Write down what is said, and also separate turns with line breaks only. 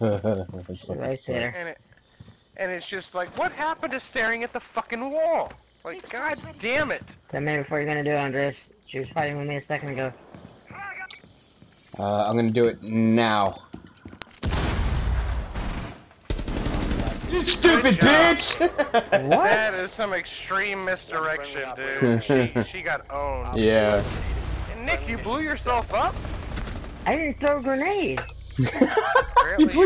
right there.
And it, and it's just like, what happened to staring at the fucking wall? Like, god damn it!
Ten minutes before you're gonna do it, Andres. She was fighting with me a second ago.
Uh, I'm gonna do it now. You stupid bitch!
What?
That is some extreme misdirection, dude. She, she got owned.
yeah.
And Nick, you blew yourself up?
I didn't throw a grenade.
Apparently
blew